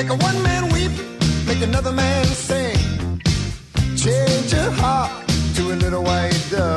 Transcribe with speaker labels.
Speaker 1: Make a one man weep, make another man sing. Change your heart to a little white dove.